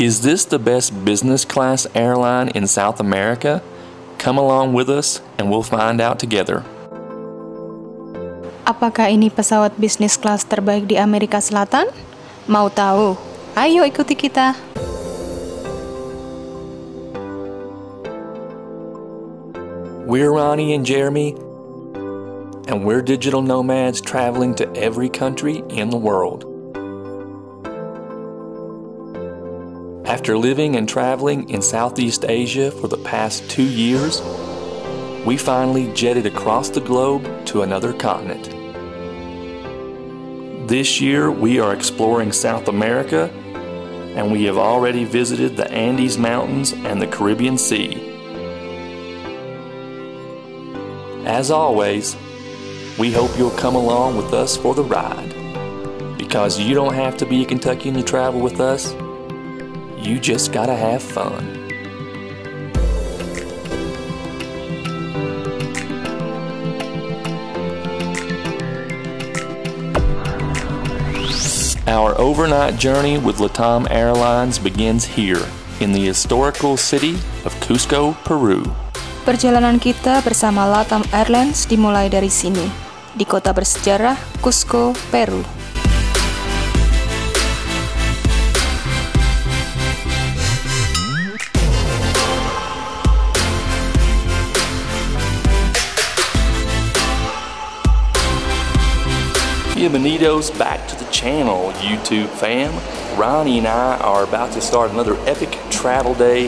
Is this the best business class airline in South America? Come along with us and we'll find out together. Apakah ini pesawat bisnis kelas terbaik di Amerika Selatan? Mau tahu? Ayo ikuti kita. We're Rani and Jeremy, and we're digital nomads traveling to every country in the world. After living and traveling in Southeast Asia for the past two years, we finally jetted across the globe to another continent. This year, we are exploring South America, and we have already visited the Andes Mountains and the Caribbean Sea. As always, we hope you'll come along with us for the ride. Because you don't have to be a Kentuckian to travel with us, you just gotta have fun. Our overnight journey with Latam Airlines begins here in the historical city of Cusco, Peru. Perjalanan kita bersama Latam Airlines dimulai dari sini, di kota bersejarah Cusco, Peru. Bienvenidos back to the channel, YouTube fam. Rani and I are about to start another epic travel day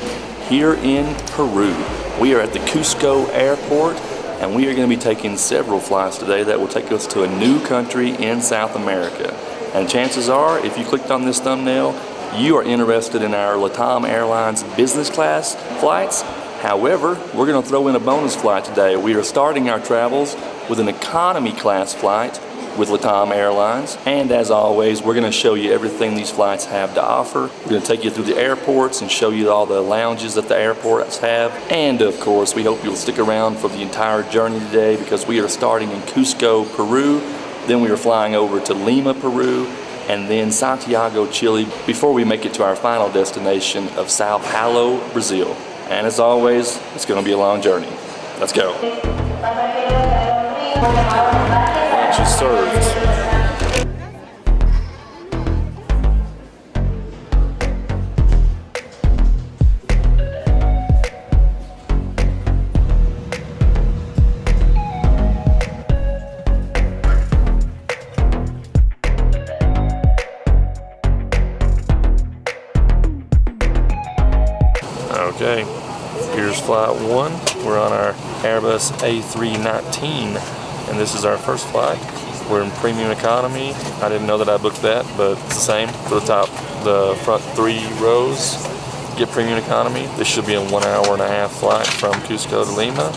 here in Peru. We are at the Cusco airport and we are going to be taking several flights today that will take us to a new country in South America. And chances are, if you clicked on this thumbnail, you are interested in our Latam Airlines business class flights. However, we're going to throw in a bonus flight today. We are starting our travels with an economy class flight with Latam Airlines. And as always, we're going to show you everything these flights have to offer. We're going to take you through the airports and show you all the lounges that the airports have. And of course, we hope you'll stick around for the entire journey today because we are starting in Cusco, Peru. Then we are flying over to Lima, Peru, and then Santiago, Chile, before we make it to our final destination of Sao Paulo, Brazil. And as always, it's going to be a long journey. Let's go. Served. Okay, here's flight one. We're on our Airbus A319, and this is our first flight. We're in premium economy. I didn't know that I booked that, but it's the same for the top, the front three rows. Get premium economy. This should be a one hour and a half flight from Cusco to Lima,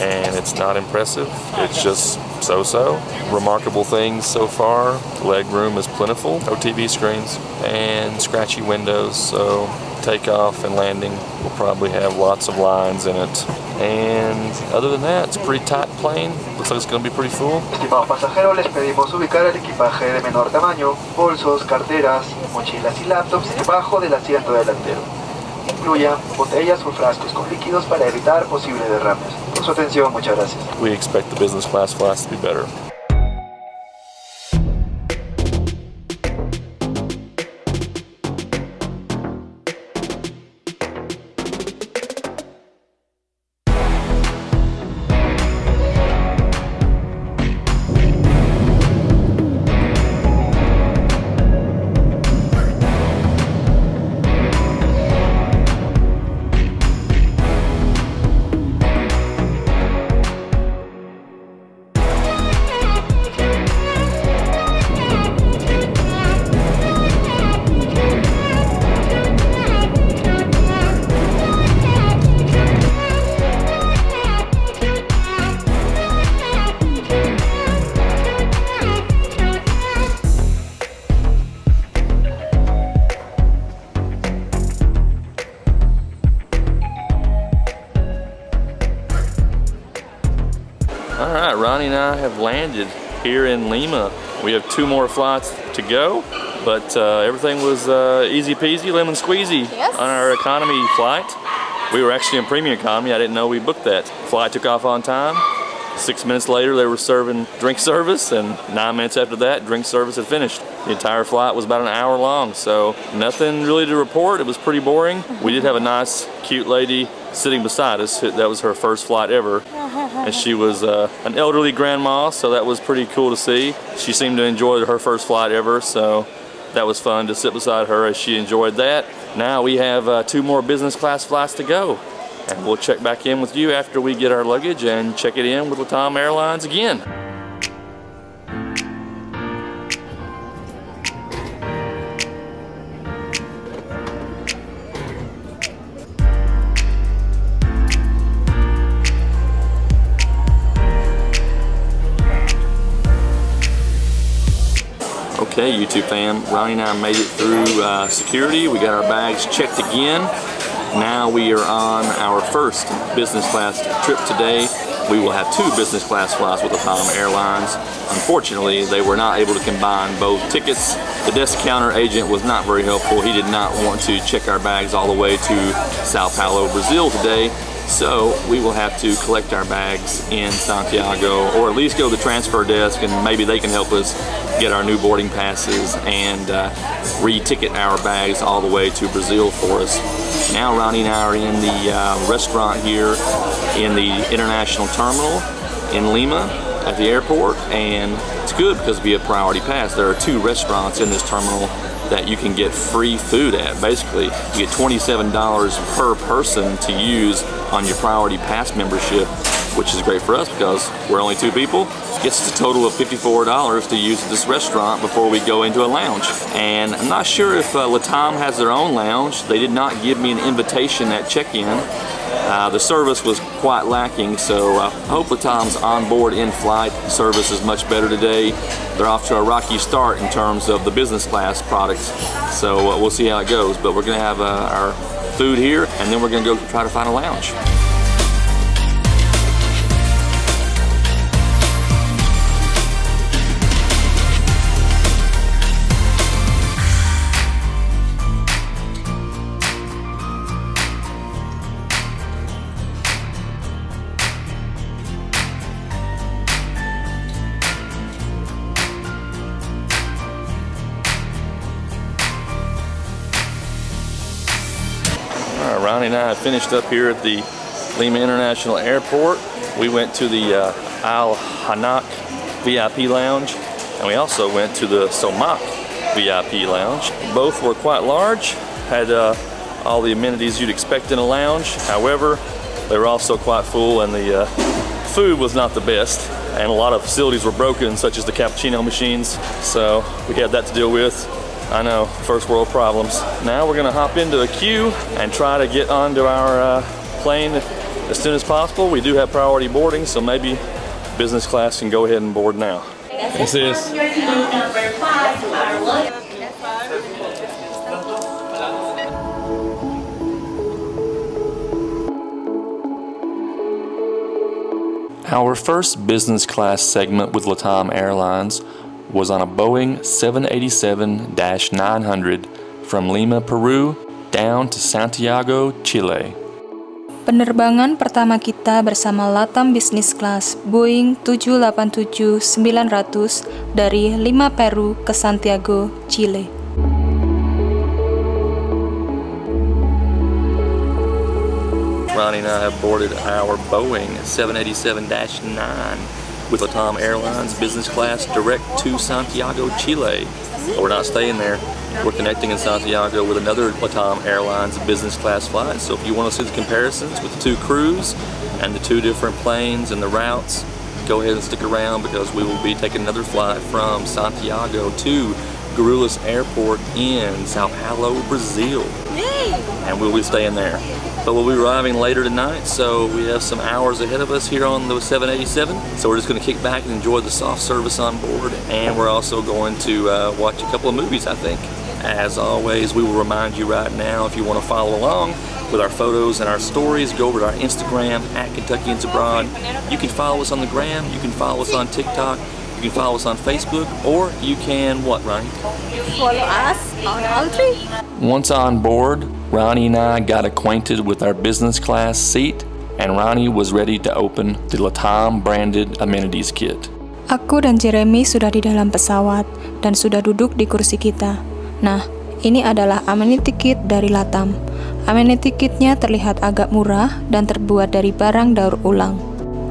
and it's not impressive. It's just so-so. Remarkable things so far. Leg room is plentiful. No TV screens and scratchy windows, so takeoff and landing will probably have lots of lines in it. And other than that, it's a pretty tight plane. Looks like it's going to be pretty full. Estimado pasajero, les pedimos ubicar el equipaje de menor tamaño, bolsos, carteras, mochilas y laptops debajo del asiento delantero. Incluya botellas o frascos con líquidos para evitar posibles derrames. Por su atención, muchas gracias. We expect the business class class to be better. Landed here in Lima. We have two more flights to go, but uh, everything was uh, easy peasy, lemon squeezy Yes. on our economy flight. We were actually in premium economy. I didn't know we booked that. Flight took off on time. Six minutes later, they were serving drink service, and nine minutes after that, drink service had finished. The entire flight was about an hour long, so nothing really to report. It was pretty boring. We did have a nice, cute lady sitting beside us. That was her first flight ever, and she was uh, an elderly grandma, so that was pretty cool to see. She seemed to enjoy her first flight ever, so that was fun to sit beside her as she enjoyed that. Now we have uh, two more business class flights to go. And we'll check back in with you after we get our luggage and check it in with Latam Airlines again. Fam, Rani and I made it through uh, security. We got our bags checked again. Now we are on our first business class trip today. We will have two business class flights with Latam Airlines. Unfortunately, they were not able to combine both tickets. The desk counter agent was not very helpful. He did not want to check our bags all the way to Sao Paulo, Brazil today. So we will have to collect our bags in Santiago or at least go to the transfer desk and maybe they can help us get our new boarding passes and uh, re-ticket our bags all the way to Brazil for us. Now Rani and I are in the uh, restaurant here in the international terminal in Lima at the airport and it's good because we have priority pass. There are two restaurants in this terminal that you can get free food at. Basically, you get $27 per person to use on your priority pass membership, which is great for us because we're only two people. Gets us a total of $54 to use at this restaurant before we go into a lounge. And I'm not sure if uh, Latam has their own lounge. They did not give me an invitation at check-in. Uh, the service was quite lacking, so uh, I hope Latam's onboard in-flight service is much better today. They're off to a rocky start in terms of the business class products, so uh, we'll see how it goes. But we're going to have uh, our food here, and then we're going to go try to find a lounge. And I finished up here at the Lima International Airport. We went to the uh, Al Hanak VIP Lounge, and we also went to the Sumaq VIP Lounge. Both were quite large, had uh, all the amenities you'd expect in a lounge. However, they were also quite full, and the uh, food was not the best. And a lot of facilities were broken, such as the cappuccino machines. So we had that to deal with. I know, first world problems. Now we're gonna hop into a queue and try to get onto our uh, plane as soon as possible. We do have priority boarding, so maybe business class can go ahead and board now. This is Our first business class segment with Latam Airlines was on a Boeing 787-900 from Lima, Peru down to Santiago, Chile. Penerbangan pertama kita bersama Latam Business Class Boeing 787-900 dari Lima Peru ke Santiago, Chile. Rani and I have boarded our Boeing 787-9 with Latam Airlines business class direct to Santiago, Chile. But we're not staying there. We're connecting in Santiago with another Latam Airlines business class flight. So if you want to see the comparisons with the two crews and the two different planes and the routes, go ahead and stick around because we will be taking another flight from Santiago to Guarulhos Airport in Sao Paulo, Brazil. And we'll be staying there. But we'll be arriving later tonight, so we have some hours ahead of us here on the 787. So we're just going to kick back and enjoy the soft service on board, and we're also going to uh, watch a couple of movies, I think. As always, we will remind you right now, if you want to follow along with our photos and our stories, go over to our Instagram, at Kentuckians Abroad. You can follow us on the gram, you can follow us on TikTok, You can follow us on Facebook, or you can what, Rani? Follow us on all three. Once on board, Ronnie and I got acquainted with our business class seat, and Ronnie was ready to open the Latam branded amenities kit. Aku dan Jeremy sudah di dalam pesawat dan sudah duduk di kursi kita. Nah, ini adalah amenity kit dari Latam. Amenity kitnya terlihat agak murah dan terbuat dari barang daur ulang.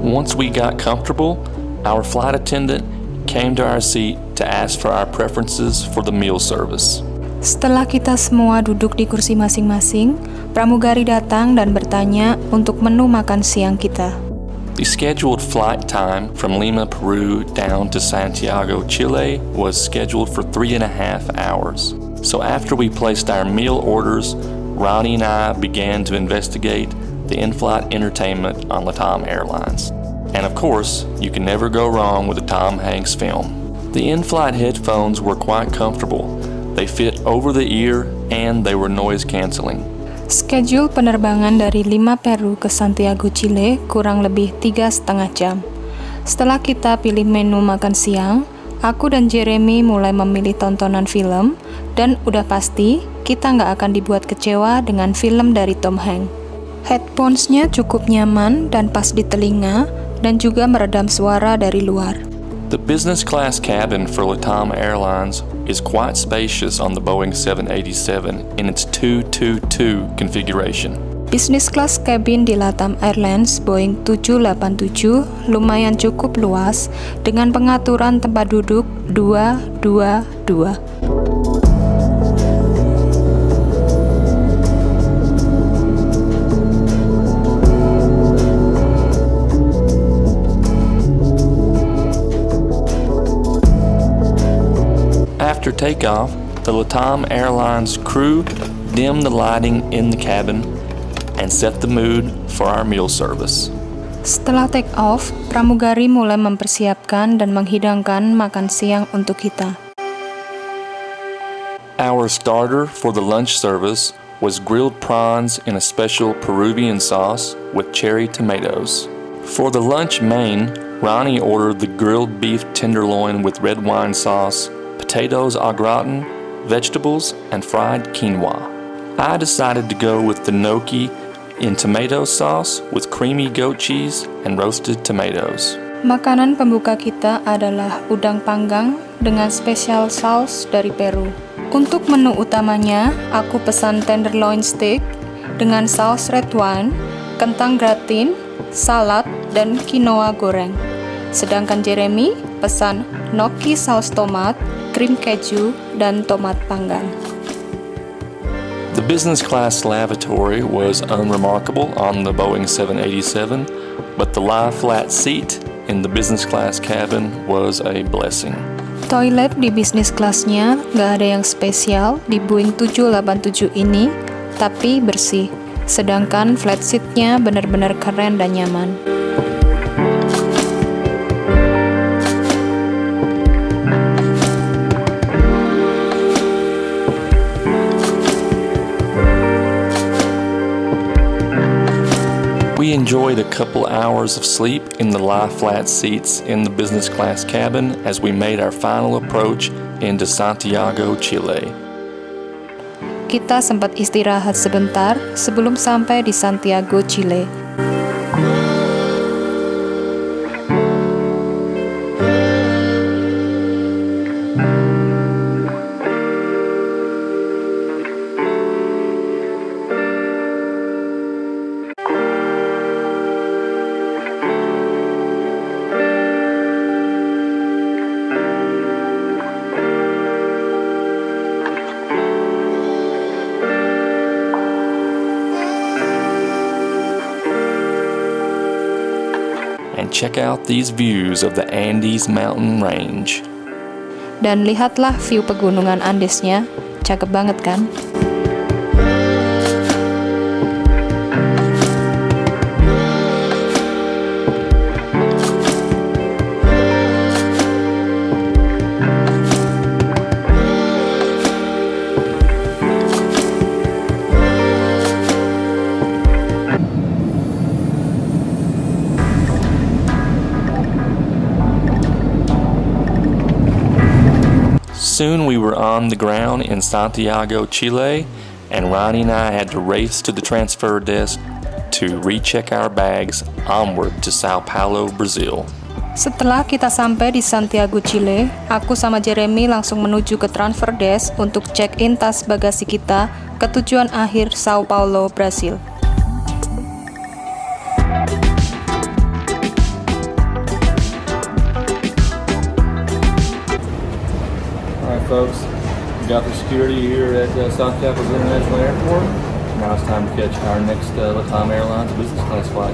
Once we got comfortable, our flight attendant came to our seat to ask for our preferences for the meal service. Setelah kita semua duduk di kursi masing-masing, pramugari datang dan bertanya untuk menu makan siang kita. The scheduled flight time from Lima, Peru down to Santiago, Chile was scheduled for three and a half hours. So after we placed our meal orders, Rani and I began to investigate the in flight entertainment on Latam Airlines. And of course, you can never go wrong with a Tom Hanks film. The in flight headphones were quite comfortable. They fit over the ear and they were noise canceling. Schedule penerbangan dari Lima Peru ke Santiago, Chile kurang lebih tiga setengah jam. Setelah kita pilih menu makan siang, aku dan Jeremy mulai memilih tontonan film, dan udah pasti kita nggak akan dibuat kecewa dengan film dari Tom Hanks. Headphones-nya cukup nyaman dan pas di telinga, dan juga meredam suara dari luar. The business class cabin for Latam Airlines is quite spacious on the Boeing 787 in its 222 configuration. Business class cabin di Latam Airlines Boeing 787 lumayan cukup luas dengan pengaturan tempat duduk 222. After takeoff, the Latam Airlines crew dimmed the lighting in the cabin and set the mood for our meal service. Setelah take off, pramugari mulai mempersiapkan dan menghidangkan makan siang untuk kita. Our starter for the lunch service was grilled prawns in a special Peruvian sauce with cherry tomatoes. For the lunch main, Rani ordered the grilled beef tenderloin with red wine sauce potatoes au gratin, vegetables, and fried quinoa. I decided to go with the gnocchi in tomato sauce with creamy goat cheese and roasted tomatoes. Makanan pembuka kita adalah udang panggang dengan special sauce dari Peru. Untuk menu utamanya, aku pesan tenderloin steak dengan saus red wine, kentang gratin, salad, dan quinoa goreng. Sedangkan Jeremy pesan gnocchi saus tomat, krim keju, dan tomat panggang. The business class lavatory was unremarkable on the Boeing 787, but the lie flat seat in the business class cabin was a blessing. Toilet di bisnis kelasnya nggak ada yang spesial di Boeing 787 ini, tapi bersih. Sedangkan flat seatnya benar-benar keren dan nyaman. Enjoyed a couple hours of sleep in the lie flat seats in the business class cabin as we made our final approach into Santiago, Chile. Kita sempat istirahat sebentar sebelum sampai di Santiago, Chile. Check out these views of the Andes mountain range. Dan lihatlah view pegunungan Andesnya, cakep banget kan? Soon we were on the ground in Santiago, Chile, and Ronnie and I had to race to the transfer desk to recheck our bags onward to Sao Paulo, Brazil. Setelah kita sampai di Santiago, Chile, aku sama Jeremy langsung menuju ke transfer desk untuk check-in tas bagasi kita ke tujuan akhir Sao Paulo, Brasil. Folks, we got the security here at uh, Santiago International Airport. Now it's time to catch our next uh, Latam Airlines business class flight.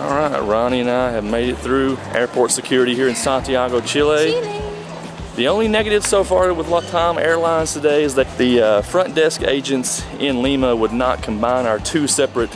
Alright, Rani and I have made it through airport security here in Santiago, Chile. The only negative so far with Latam Airlines today is that the uh, front desk agents in Lima would not combine our two separate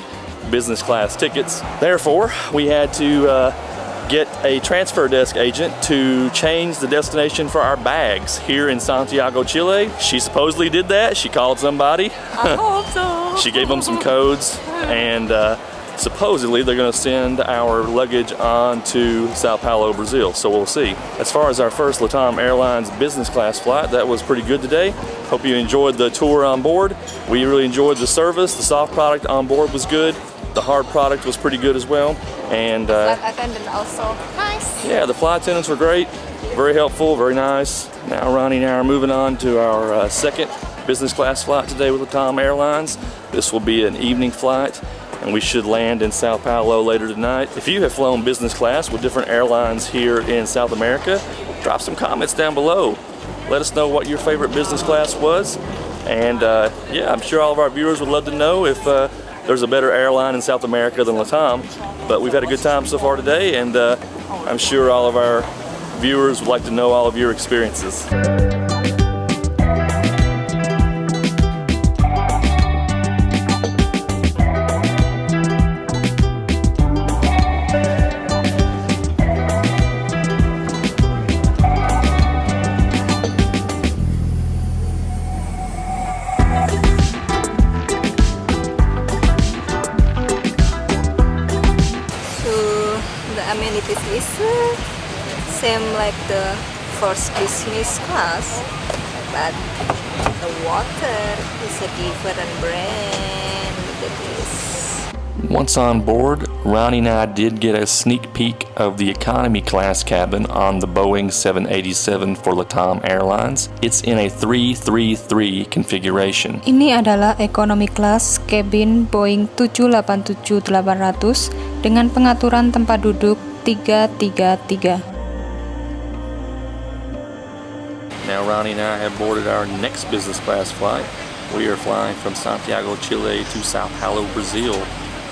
business class tickets. Therefore, we had to uh, get a transfer desk agent to change the destination for our bags here in Santiago, Chile. She supposedly did that. She called somebody. I hope so. she gave them some codes and uh, supposedly they're going to send our luggage on to Sao Paulo, Brazil. So we'll see. As far as our first Latam Airlines business class flight, that was pretty good today. Hope you enjoyed the tour on board. We really enjoyed the service. The soft product on board was good. The hard product was pretty good as well. And uh, Flight attendant also nice. yeah, the flight attendants were great, very helpful, very nice. Now Rani and I are moving on to our uh, second business class flight today with Latam Airlines. This will be an evening flight and we should land in Sao Paulo later tonight. If you have flown business class with different airlines here in South America, drop some comments down below. Let us know what your favorite business class was. And uh, yeah, I'm sure all of our viewers would love to know if uh, there's a better airline in South America than Latam. But we've had a good time so far today, and uh, I'm sure all of our viewers would like to know all of your experiences. Is uh, same like the first business class, but the water is a different brand. Look at this. Once on board, Rani and I did get a sneak peek of the economy class cabin on the Boeing 787 for Latam Airlines. It's in a 333 configuration. Ini adalah economy class cabin Boeing 787-800 dengan pengaturan tempat duduk 333. Now Rani and I have boarded our next business class flight. We are flying from Santiago, Chile to Sao Paulo, Brazil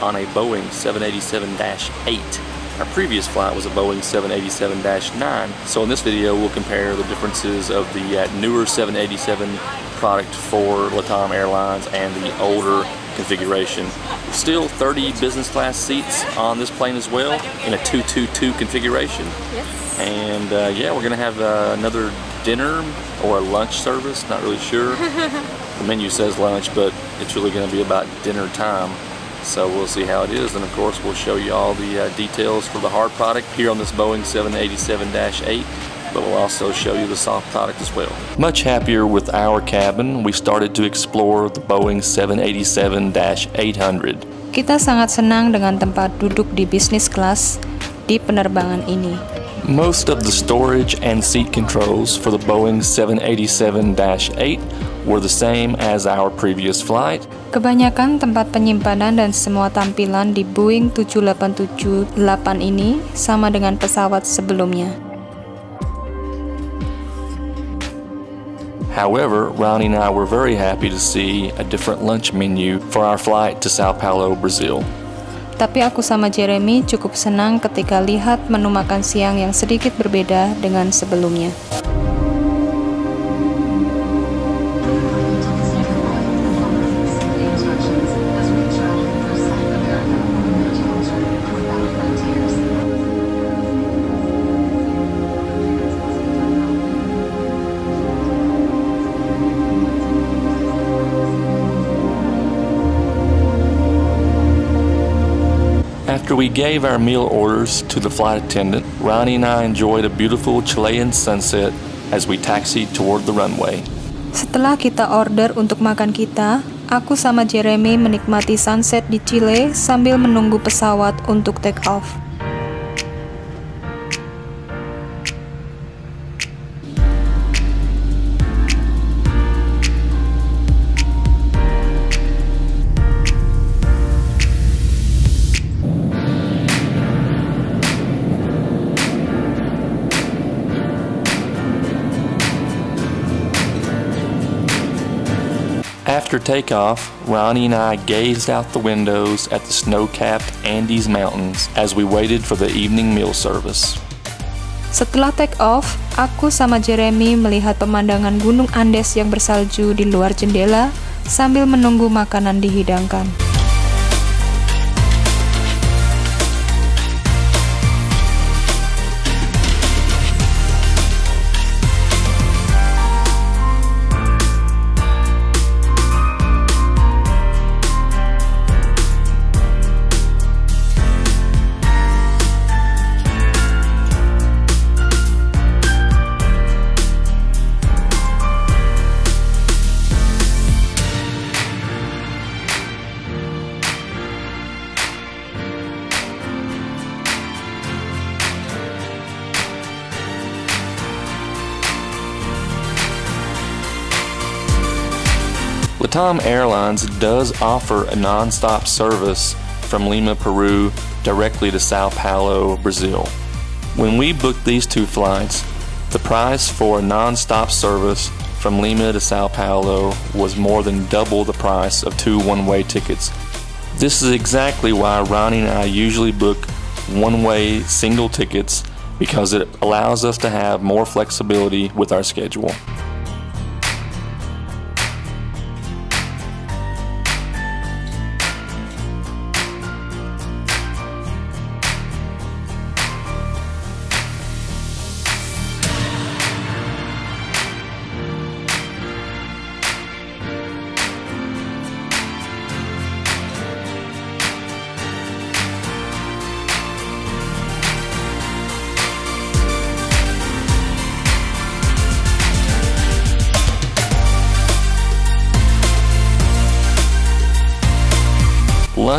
on a Boeing 787-8. Our previous flight was a Boeing 787-9. So in this video we'll compare the differences of the uh, newer 787 product for Latam Airlines and the older configuration. Still 30 business class seats on this plane as well in a 222 configuration. Yes. And uh, yeah, we're gonna have uh, another dinner or a lunch service. Not really sure. the menu says lunch, but it's really gonna be about dinner time. So we'll see how it is, and of course we'll show you all the uh, details for the hard product here on this Boeing 787-8 but we'll also show you the soft product as well. Much happier with our cabin, we started to explore the Boeing 787-800. Kita sangat senang dengan tempat duduk di business class di penerbangan ini. Most of the storage and seat controls for the Boeing 787-8 were the same as our previous flight. Kebanyakan tempat penyimpanan dan semua tampilan di Boeing 787-8 ini sama dengan pesawat sebelumnya. However, Rani and I were very happy to see a different lunch menu for our flight to Sao Paulo, Brazil. Tapi aku sama Jeremy cukup senang ketika lihat menu makan siang yang sedikit berbeda dengan sebelumnya. After we gave our meal orders to the flight attendant, Rani and I enjoyed a beautiful Chilean sunset as we taxied toward the runway. Setelah kita order untuk makan kita, aku sama Jeremy menikmati sunset di Chile sambil menunggu pesawat untuk take off. After takeoff, Rani and I gazed out the windows at the snow capped Andes Mountains as we waited for the evening meal service. Setelah take off, aku sama Jeremy melihat pemandangan Gunung Andes yang bersalju di luar jendela sambil menunggu makanan dihidangkan. Latam Airlines does offer a non-stop service from Lima, Peru directly to Sao Paulo, Brazil. When we booked these two flights, the price for a non-stop service from Lima to Sao Paulo was more than double the price of two one-way tickets. This is exactly why Rani and I usually book one-way single tickets because it allows us to have more flexibility with our schedule.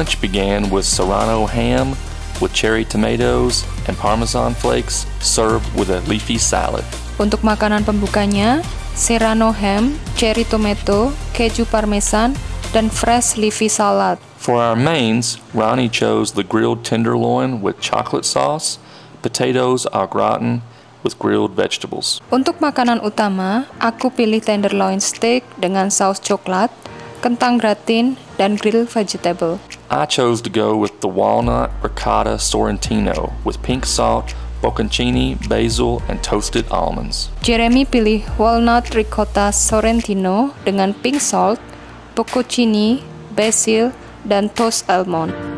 Lunch began with serrano ham with cherry tomatoes and parmesan flakes served with a leafy salad. Untuk makanan pembukanya, serrano ham, cherry tomato, keju parmesan, dan fresh leafy salad. For our mains, Ronnie chose the grilled tenderloin with chocolate sauce, potatoes au gratin with grilled vegetables. Untuk makanan utama, aku pilih tenderloin steak dengan saus coklat, kentang gratin, dan grilled vegetable. I chose to go with the walnut ricotta sorrentino with pink salt, bocconcini, basil, and toasted almonds. Jeremy pilih walnut ricotta sorrentino dengan pink salt, bocconcini, basil, dan toast almond.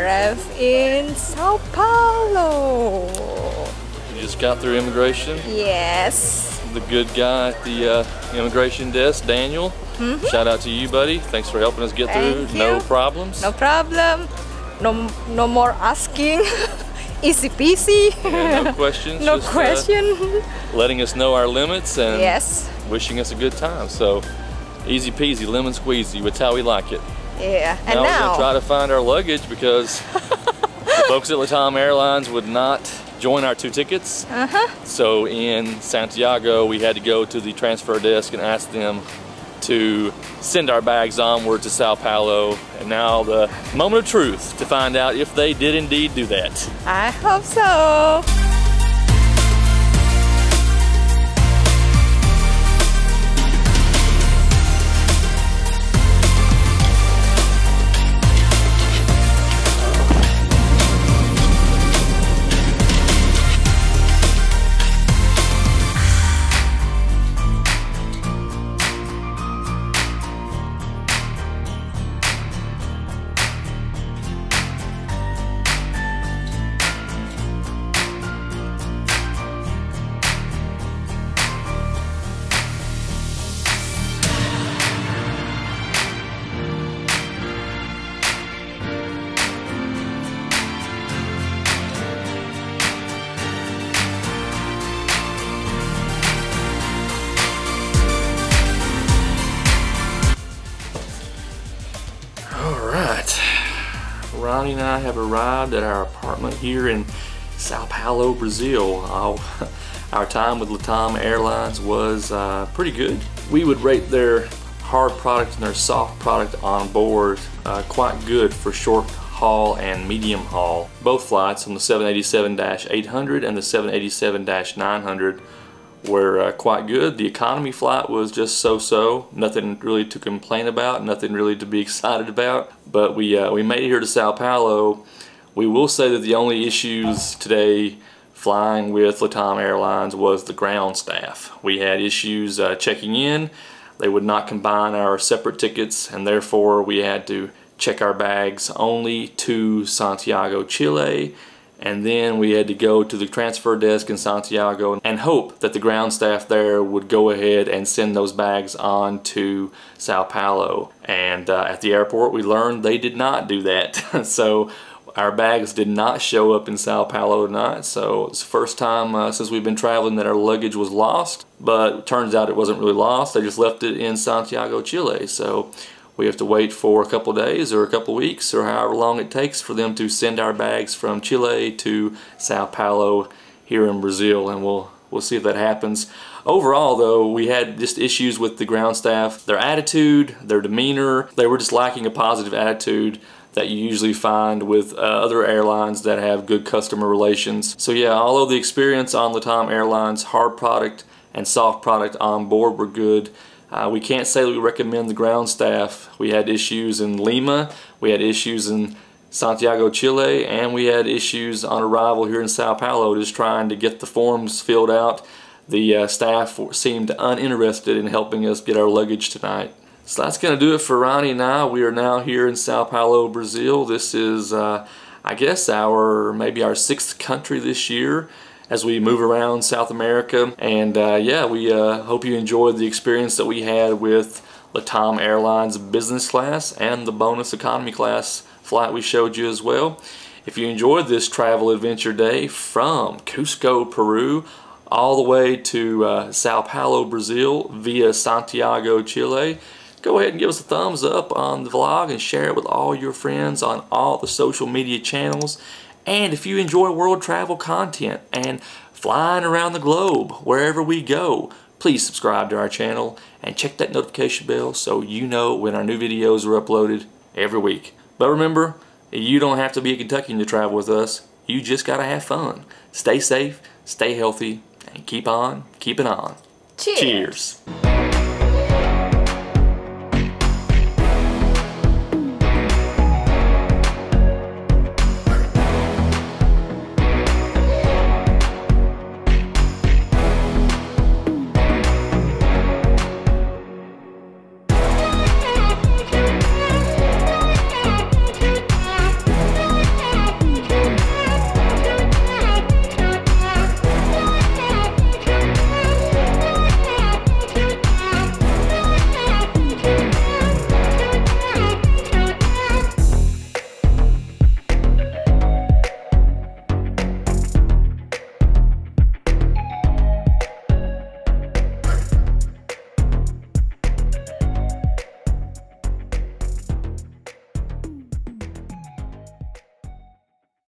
Arrived in Sao Paulo. You just got through immigration. Yes. The good guy at the uh, immigration desk, Daniel. Shout out to you, buddy. Thanks for helping us get through. Thank No problems. No problem. No, no more asking. Easy peasy. Yeah, no questions. no just, uh, question. letting us know our limits and yes. wishing us a good time. So easy peasy, lemon squeezy. That's how we like it. Yeah. And now, we're gonna try to find our luggage because the folks at Latam Airlines would not join our two tickets. Uh-huh. So in Santiago, we had to go to the transfer desk and ask them to send our bags onward to Sao Paulo. And now the moment of truth to find out if they did indeed do that. I hope so. Have arrived at our apartment here in Sao Paulo, Brazil. Oh, our time with Latam Airlines was uh, pretty good. We would rate their hard product and their soft product on board uh, quite good for short haul and medium haul. Both flights on the 787-800 and the 787-900 were uh, quite good. The economy flight was just so-so. Nothing really to complain about, nothing really to be excited about. But we, uh, we made it here to Sao Paulo. We will say that the only issues today flying with Latam Airlines was the ground staff. We had issues uh, checking in. They would not combine our separate tickets and therefore we had to check our bags only to Santiago, Chile and then we had to go to the transfer desk in Santiago and hope that the ground staff there would go ahead and send those bags on to Sao Paulo. And uh, at the airport we learned they did not do that. so our bags did not show up in Sao Paulo tonight, so it's the first time uh, since we've been traveling that our luggage was lost, but turns out it wasn't really lost. They just left it in Santiago, Chile. So we have to wait for a couple days or a couple weeks or however long it takes for them to send our bags from Chile to Sao Paulo here in Brazil and we'll we'll see if that happens. Overall though we had just issues with the ground staff, their attitude, their demeanor, they were just lacking a positive attitude that you usually find with uh, other airlines that have good customer relations. So yeah, although the experience on Latam Airlines hard product and soft product on board were good, uh, we can't say we recommend the ground staff. We had issues in Lima, we had issues in Santiago, Chile, and we had issues on arrival here in Sao Paulo just trying to get the forms filled out. The uh, staff seemed uninterested in helping us get our luggage tonight. So that's going to do it for Rani and I. We are now here in Sao Paulo, Brazil. This is, uh, I guess, our maybe our sixth country this year as we move around South America. And uh, yeah, we uh, hope you enjoyed the experience that we had with Latam Airlines business class and the bonus economy class flight we showed you as well. If you enjoyed this travel adventure day from Cusco, Peru, all the way to uh, Sao Paulo, Brazil via Santiago, Chile, go ahead and give us a thumbs up on the vlog and share it with all your friends on all the social media channels. And if you enjoy world travel content and flying around the globe wherever we go, please subscribe to our channel and check that notification bell so you know when our new videos are uploaded every week. But remember, you don't have to be a Kentuckian to travel with us. You just got to have fun. Stay safe, stay healthy, and keep on keeping on. Cheers. Cheers.